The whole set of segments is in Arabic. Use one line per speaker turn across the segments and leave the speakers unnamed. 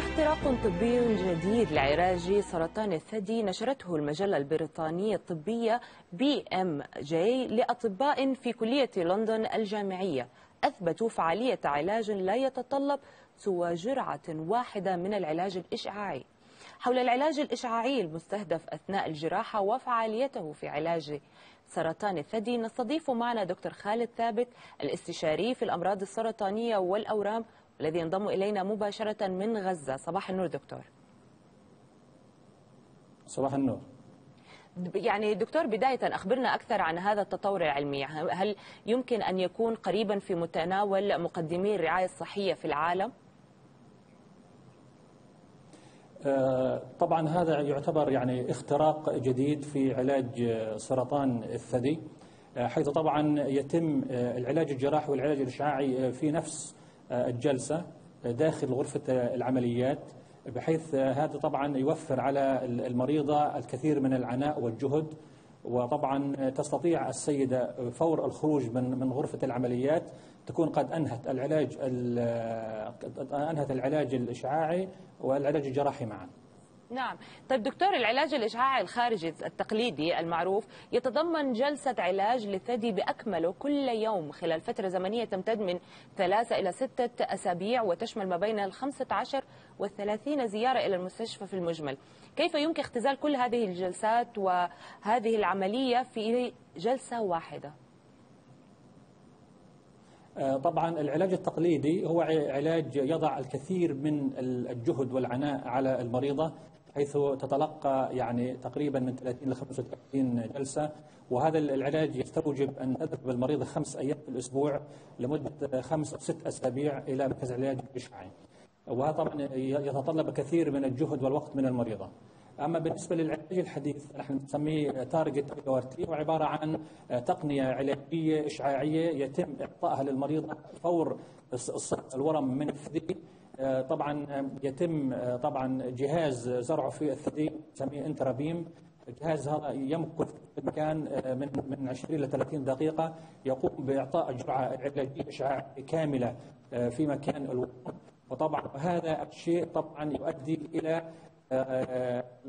اختراق طبي جديد لعلاج سرطان الثدي نشرته المجلة البريطانية الطبية BMJ لأطباء في كلية لندن الجامعية. أثبتوا فعالية علاج لا يتطلب سوى جرعة واحدة من العلاج الإشعاعي. حول العلاج الإشعاعي المستهدف أثناء الجراحة وفعاليته في علاج سرطان الثدي نستضيف معنا دكتور خالد ثابت الاستشاري في الأمراض السرطانية والأورام الذي ينضم إلينا مباشرة من غزة. صباح النور دكتور.
صباح النور.
يعني دكتور بداية أخبرنا أكثر عن هذا التطور العلمي. هل يمكن أن يكون قريبا في متناول مقدمي الرعاية الصحية في العالم؟
طبعا هذا يعتبر يعني اختراق جديد في علاج سرطان الثدي حيث طبعا يتم العلاج الجراحي والعلاج الإشعاعي في نفس الجلسة داخل غرفة العمليات بحيث هذا طبعا يوفر على المريضة الكثير من العناء والجهد وطبعا تستطيع السيدة فور الخروج من من غرفة العمليات تكون قد أنهت العلاج أنهت العلاج الإشعاعي والعلاج الجراحي معا.
نعم. طيب دكتور العلاج الإشعاعي الخارجي التقليدي المعروف يتضمن جلسة علاج للثدي بأكمله كل يوم خلال فترة زمنية تمتد من ثلاثة إلى ستة أسابيع وتشمل ما بين الخمسة عشر والثلاثين زيارة إلى المستشفى في المجمل. كيف يمكن اختزال كل هذه الجلسات وهذه العملية في جلسة واحدة؟
طبعا العلاج التقليدي هو علاج يضع الكثير من الجهد والعناء على المريضة. حيث تتلقى يعني تقريبا من 30 ل 35 جلسة. وهذا العلاج يستوجب أن تذهب المريضة خمس أيام في الأسبوع لمدة خمس أو ست أسابيع إلى مركز العلاج الإشعاعي. وهذا طبعا يتطلب كثير من الجهد والوقت من المريضة. أما بالنسبة للعلاج الحديث نحن نسميه TARGIT A هو عبارة عن تقنية علاجية إشعاعية يتم إعطائها للمريضة فور الورم من الثدي طبعا يتم طبعا جهاز زرعه في الثدي نسميه Intrabeam. الجهاز هذا يمكث في المكان من من 20 ل 30 دقيقة يقوم بإعطاء جرعة علاجية إشعاعية كاملة في مكان الورم وطبعا هذا الشيء طبعا يؤدي إلى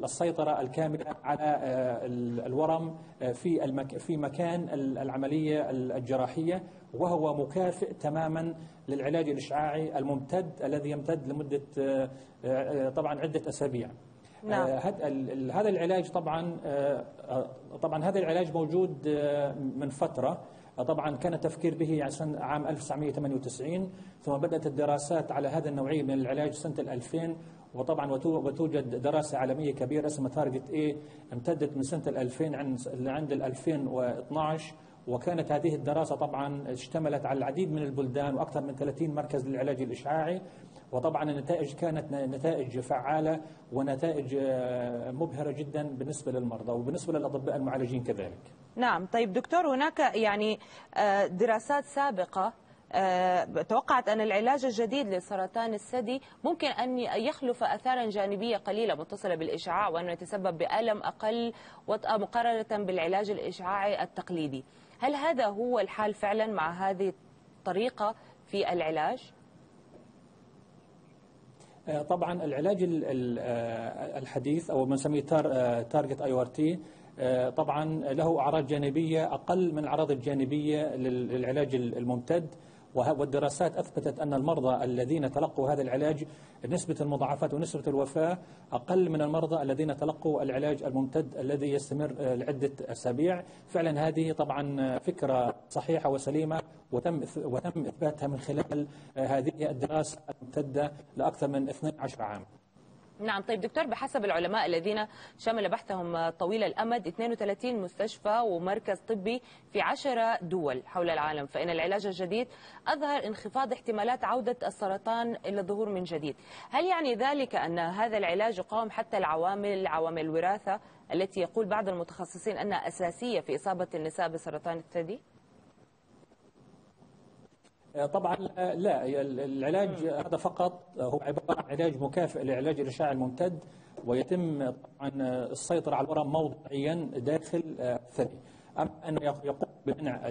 السيطرة الكاملة على الورم في المك في مكان العملية الجراحية وهو مكافئ تماما للعلاج الإشعاعي الممتد الذي يمتد لمدة طبعا عدة أسابيع
نعم.
هذا العلاج طبعا طبعا هذا العلاج موجود من فترة طبعا كان التفكير به سنة عام 1998 ثم بدأت الدراسات على هذا النوعية من العلاج سنة 2000 وطبعا وتوجد دراسة عالمية كبيرة اسمها تارجت اي امتدت من سنة 2000 عند عند 2012 وكانت هذه الدراسة طبعا اشتملت على العديد من البلدان وأكثر من 30 مركز للعلاج الإشعاعي. وطبعا النتائج كانت نتائج فعالة ونتائج مبهرة جدا بالنسبة للمرضى وبالنسبة للأطباء المعالجين كذلك
نعم طيب دكتور هناك يعني دراسات سابقة توقعت أن العلاج الجديد لسرطان الثدي ممكن أن يخلف أثارا جانبية قليلة متصلة بالإشعاع وأنه يتسبب بألم أقل وطأة مقارنة بالعلاج الإشعاعي التقليدي هل هذا هو الحال فعلا مع هذه الطريقة في العلاج؟
طبعا العلاج الحديث أو ما نسميه TARGIT IORT طبعا له أعراض جانبية أقل من الأعراض الجانبية للعلاج الممتد. والدراسات أثبتت أن المرضى الذين تلقوا هذا العلاج نسبة المضاعفات ونسبة الوفاة أقل من المرضى الذين تلقوا العلاج الممتد الذي يستمر لعدة أسابيع. فعلا هذه طبعا فكرة صحيحة وسليمة وتم وتم إثباتها من خلال هذه الدراسة الممتدة لأكثر من 12 عام.
نعم طيب دكتور بحسب العلماء الذين شمل بحثهم طويل الأمد 32 مستشفى ومركز طبي في 10 دول حول العالم فإن العلاج الجديد أظهر انخفاض احتمالات عودة السرطان إلى الظهور من جديد هل يعني ذلك أن هذا العلاج يقاوم حتى العوامل عوامل الوراثة التي يقول بعض المتخصصين أنها أساسية في إصابة النساء بسرطان الثدي؟
طبعا لا العلاج هذا فقط هو عبارة عن علاج مكافئ لعلاج الإشعاع الممتد ويتم طبعا السيطرة على الورم موضعيا داخل الثدي. أما أنه يقوم بمنع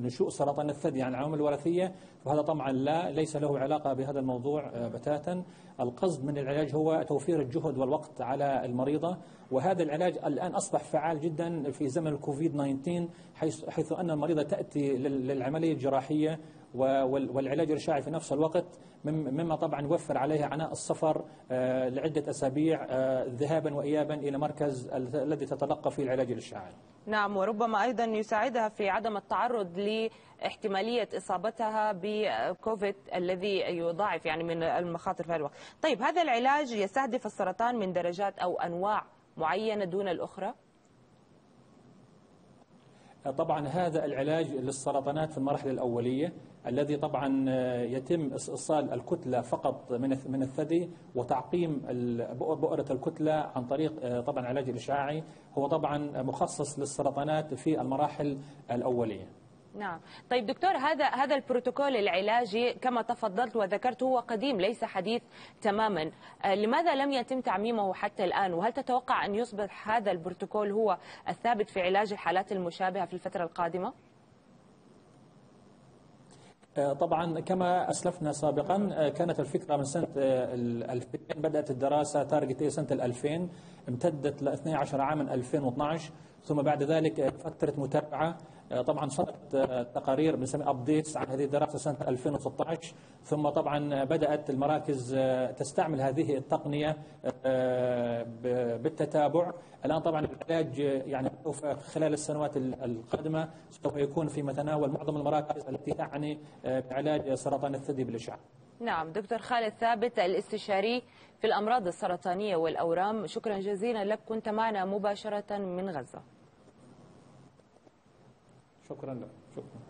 نشوء سرطان الثدي عن العوامل الوراثية. فهذا طبعا لا ليس له علاقة بهذا الموضوع بتاتا. القصد من العلاج هو توفير الجهد والوقت على المريضة. وهذا العلاج الآن أصبح فعال جدا في زمن الكوفيد 19 حيث, حيث أن المريضة تأتي للعملية الجراحية. والعلاج الإشعاعي في نفس الوقت مما طبعا يوفر عليها عناء السفر آه، لعدة أسابيع آه، ذهابا وإيابا إلى مركز الذي تتلقى فيه العلاج الإشعاعي
نعم وربما أيضا يساعدها في عدم التعرض لاحتمالية إصابتها بكوفيد الذي يضاعف يعني من المخاطر في الوقت طيب هذا العلاج يستهدف السرطان من درجات أو أنواع معينة دون الأخرى؟
طبعا هذا العلاج للسرطانات في المراحل الأولية الذي طبعا يتم إيصال الكتلة فقط من من الثدي وتعقيم بؤرة الكتلة عن طريق طبعا العلاج الإشعاعي هو طبعا مخصص للسرطانات في المراحل الأولية.
نعم. طيب دكتور هذا هذا البروتوكول العلاجي كما تفضلت وذكرت هو قديم ليس حديث تماما. آه، لماذا لم يتم تعميمه حتى الآن؟ وهل تتوقع أن يصبح هذا البروتوكول هو الثابت في علاج الحالات المشابهة في الفترة القادمة؟
آه، طبعا كما أسلفنا سابقا آه، كانت الفكرة من سنة 2000 بدأت الدراسة TARGIT سنة 2000 امتدت ل 12 عاما 2012 ثم بعد ذلك فترة متابعة طبعا صدرت آه، تقارير بنسميها updates عن هذه الدراسة سنة 2016 ثم طبعا بدأت المراكز آه، تستعمل هذه التقنية بالتتابع الآن طبعا العلاج يعني سوف خلال السنوات القادمة سوف يكون في متناول معظم المراكز التي تعني بعلاج سرطان الثدي بالإشعاع.
نعم دكتور خالد ثابت الاستشاري في الأمراض السرطانية والأورام شكرا جزيلا لك كنت معنا مباشرة من غزة.
شكرا لك. شكرا.